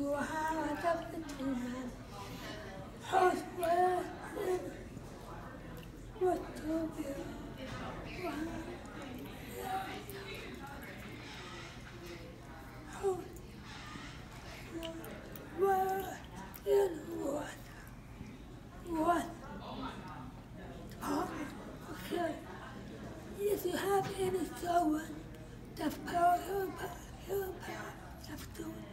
وحاجة بتتمنى حسوة والتوبة What? Oh, okay. If you have any someone that's power, he'll power, he'll power, that's doing, he'll Find out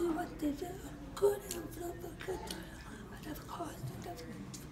do what they do. Good and a good but of course, that's a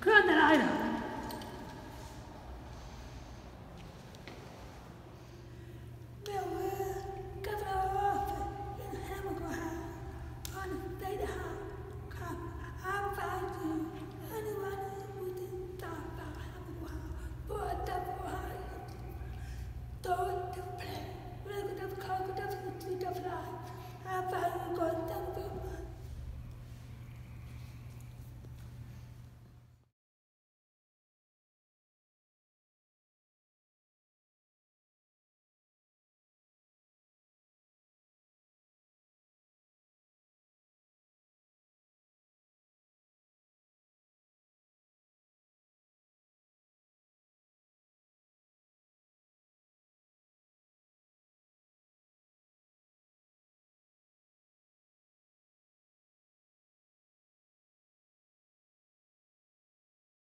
Good night.